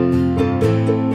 Música